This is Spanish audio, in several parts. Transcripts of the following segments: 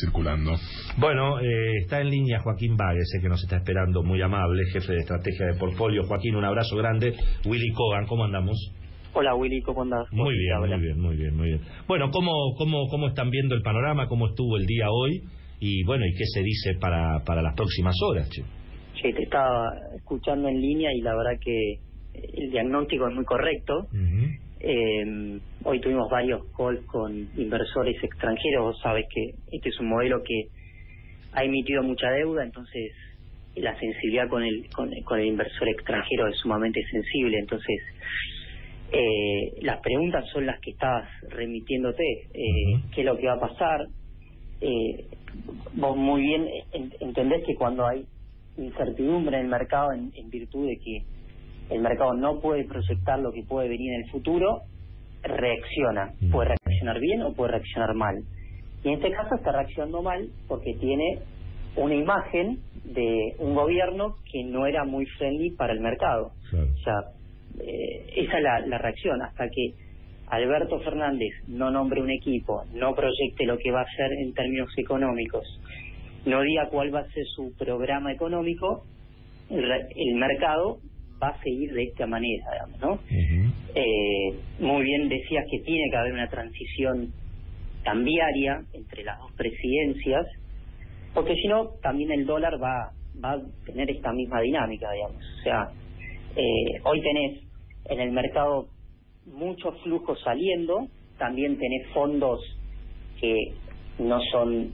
circulando. Bueno, eh, está en línea Joaquín Váguez, que nos está esperando, muy amable, jefe de estrategia de portfolio. Joaquín, un abrazo grande. Willy Cogan, ¿cómo andamos? Hola Willy, ¿cómo andas? Muy bien, muy bien, muy bien, muy bien. Bueno, ¿cómo, cómo, ¿cómo están viendo el panorama? ¿Cómo estuvo el día hoy? Y bueno, ¿y qué se dice para, para las próximas horas, che? Sí, te estaba escuchando en línea y la verdad que el diagnóstico es muy correcto. Eh, hoy tuvimos varios calls con inversores extranjeros. Vos sabes que este es un modelo que ha emitido mucha deuda, entonces la sensibilidad con el, con, el inversor extranjero es sumamente sensible. Entonces, eh, las preguntas son las que estabas remitiéndote. Eh, ¿Qué es lo que va a pasar? Eh, vos muy bien entendés que cuando hay incertidumbre en el mercado en, en virtud de que el mercado no puede proyectar lo que puede venir en el futuro, reacciona. Mm. Puede reaccionar bien o puede reaccionar mal. Y en este caso está reaccionando mal porque tiene una imagen de un gobierno que no era muy friendly para el mercado. O sea, eh, esa es la, la reacción. Hasta que Alberto Fernández no nombre un equipo, no proyecte lo que va a hacer en términos económicos, no diga cuál va a ser su programa económico, el, el mercado va a seguir de esta manera, digamos, ¿no? eh, muy bien decías que tiene que haber una transición cambiaria entre las dos presidencias, porque si no, también el dólar va, va a tener esta misma dinámica, digamos. O sea, eh, hoy tenés en el mercado muchos flujos saliendo, también tenés fondos que no son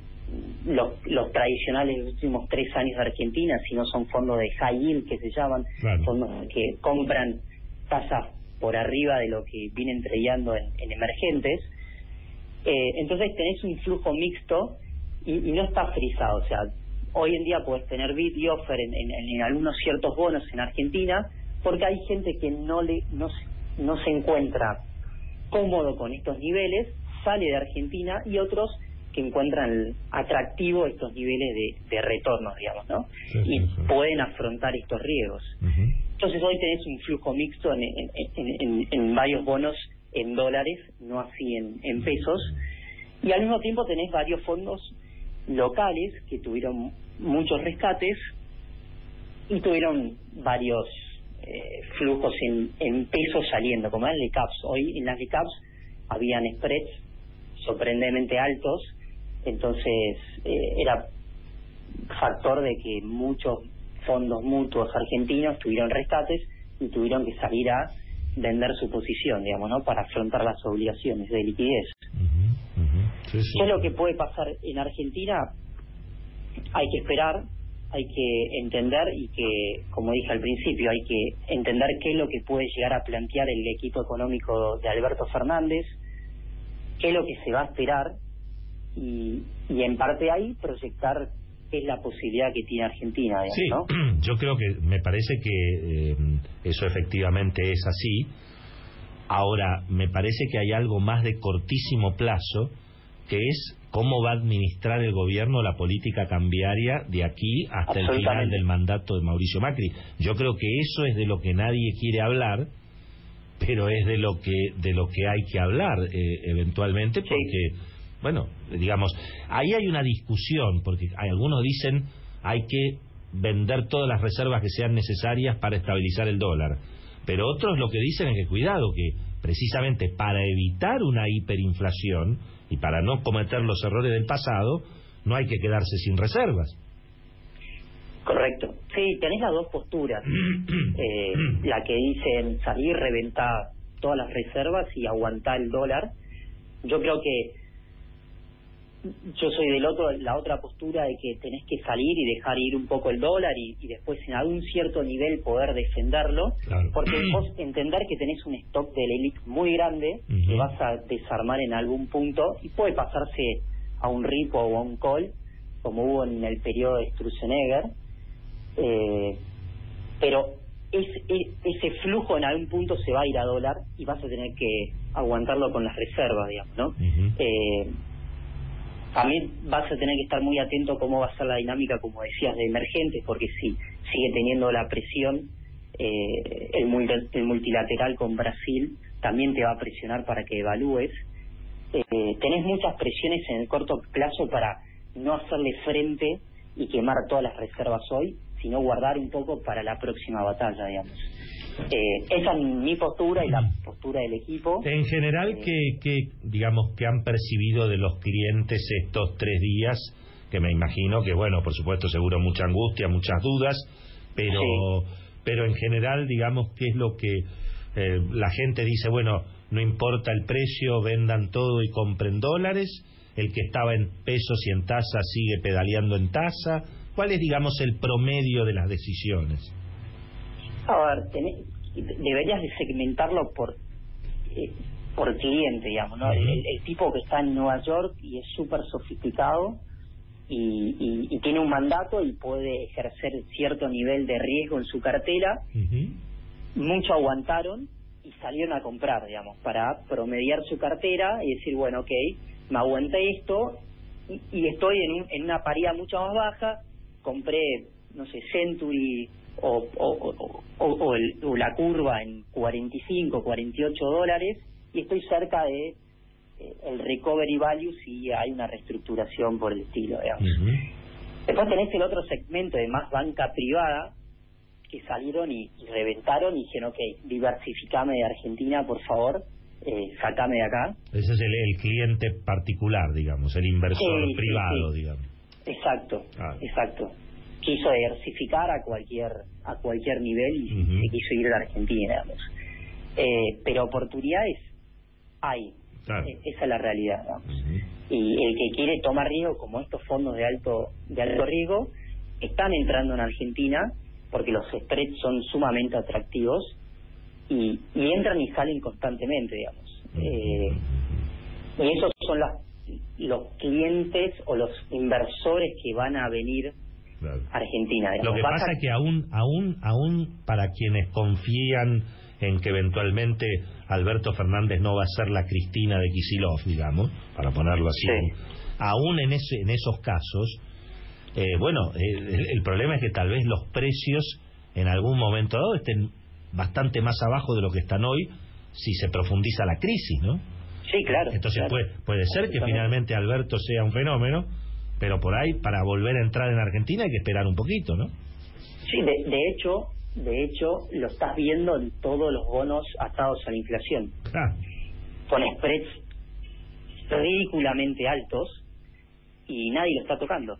los, los tradicionales de los últimos tres años de Argentina, sino son fondos de high yield que se llaman, fondos que compran tasas por arriba de lo que vienen trayendo en, emergentes. Eh, entonces tenés un flujo mixto y, no está frisado. O sea, hoy en día puedes tener bid y offer en, en, algunos ciertos bonos en Argentina porque hay gente que no, le, no, no se encuentra cómodo con estos niveles, sale de Argentina y otros que encuentran atractivo estos niveles de, de retornos, digamos, ¿no? y pueden afrontar estos riesgos. Entonces hoy tenés un flujo mixto en, en, en, varios bonos en dólares, no así en, en pesos, y al mismo tiempo tenés varios fondos locales que tuvieron muchos rescates y tuvieron varios eh, flujos en, en pesos saliendo, como en el CAPS. Hoy en las CAPS habían spreads sorprendentemente altos entonces eh, era factor de que muchos fondos mutuos argentinos tuvieron rescates y tuvieron que salir a vender su posición, digamos, ¿no? Para afrontar las obligaciones de liquidez. ¿Qué es lo que puede pasar en Argentina? Hay que esperar, hay que entender y que, como dije al principio, hay que entender qué es lo que puede llegar a plantear el equipo económico de Alberto Fernández, qué es lo que se va a esperar y, y en parte ahí proyectar es la posibilidad que tiene Argentina. sí, yo creo que me parece que eh, eso efectivamente es así. Ahora, me parece que hay algo más de cortísimo plazo, que es cómo va a administrar el gobierno la política cambiaria de aquí hasta el final del mandato de Mauricio Macri. Yo creo que eso es de lo que nadie quiere hablar, pero es de lo que de lo que hay que hablar eh, eventualmente, porque bueno, digamos, ahí hay una discusión, porque hay, algunos dicen hay que vender todas las reservas que sean necesarias para estabilizar el dólar. Pero otros lo que dicen es que cuidado, que precisamente para evitar una hiperinflación y para no cometer los errores del pasado, no hay que quedarse sin reservas. Correcto. Sí, tenés las dos posturas. eh, la que dicen salir, reventar todas las reservas y aguantar el dólar. Yo creo que yo soy del otro, la otra postura de que tenés que salir y dejar ir un poco el dólar y, después en algún cierto nivel poder defenderlo, porque vos entender que tenés un stock de élite muy grande que vas a desarmar en algún punto y puede pasarse a un ripo o a un call, como hubo en el periodo de Sturzenegger, eh, pero ese flujo en algún punto se va a ir a dólar y vas a tener que aguantarlo con las reservas, digamos, ¿no? eh, también vas a tener que estar muy atento cómo va a ser la dinámica, como decías, de emergentes, porque si sigue teniendo la presión, eh, el, multilateral con Brasil también te va a presionar para que evalúes. Eh, tenés muchas presiones en el corto plazo para no hacerle frente y quemar todas las reservas hoy, sino guardar un poco para la próxima batalla, digamos. Eh, esa es mi postura y la mm. postura del equipo. En general, eh, que, que, digamos, que han percibido de los clientes estos tres días, que me imagino que, bueno, por supuesto, seguro mucha angustia, muchas dudas, pero, pero en general, digamos, ¿qué es lo que eh, la gente dice? Bueno, no importa el precio, vendan todo y compren dólares. El que estaba en pesos y en tasa sigue pedaleando en tasa. ¿Cuál es, digamos, el promedio de las decisiones? A ver, deberías de segmentarlo por eh, por cliente, digamos, ¿no? el, tipo que está en Nueva York y es súper sofisticado y, y, tiene un mandato y puede ejercer cierto nivel de riesgo en su cartera, mucho aguantaron y salieron a comprar, digamos, para promediar su cartera y decir, bueno, ok, me aguanté esto y, estoy en, en una paridad mucho más baja, compré, no sé, Century o, o, o, o, la curva en 45, 48 dólares y estoy cerca de eh, el recovery value si hay una reestructuración por el estilo, digamos. Después tenés el otro segmento de más banca privada que salieron y, reventaron y dijeron, ok, diversificame de Argentina, por favor, eh, sacame de acá. Ese es el, cliente particular, digamos, el inversor privado, digamos. Exacto, ah. exacto quiso diversificar a cualquier a cualquier nivel y se quiso ir a la Argentina, digamos. Eh, pero oportunidades hay. E, esa es la realidad, Y el que quiere tomar riesgo, como estos fondos de alto de alto riesgo, están entrando en Argentina porque los spreads son sumamente atractivos y, y entran y salen constantemente, digamos. Eh, y esos son las, los clientes o los inversores que van a venir Argentina. Lo que pasa es que aún, aún, aún para quienes confían en que eventualmente Alberto Fernández no va a ser la Cristina de Kisilov, digamos, para ponerlo así, aún en, ese, en esos casos, eh, bueno, eh, el, problema es que tal vez los precios en algún momento dado estén bastante más abajo de lo que están hoy si se profundiza la crisis, ¿no? Sí, claro. Entonces Puede, puede ser que finalmente Alberto sea un fenómeno, pero por ahí para volver a entrar en Argentina hay que esperar un poquito, ¿no? Sí, de, de hecho, de hecho lo estás viendo en todos los bonos atados a la inflación. Ah. Con spreads ridículamente altos y nadie lo está tocando.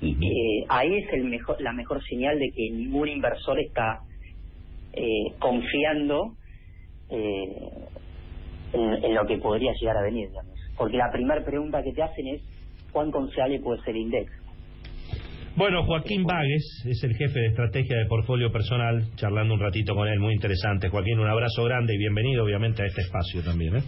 Y eh, ahí es el mejor, la mejor señal de que ningún inversor está eh, confiando eh, en, en, lo que podría llegar a venir, digamos. Porque la primera pregunta que te hacen es cuán confiable puede ser Index. Bueno, Joaquín Vagues es el jefe de estrategia de portfolio personal, charlando un ratito con él, muy interesante. Joaquín, un abrazo grande y bienvenido obviamente a este espacio también. ¿eh?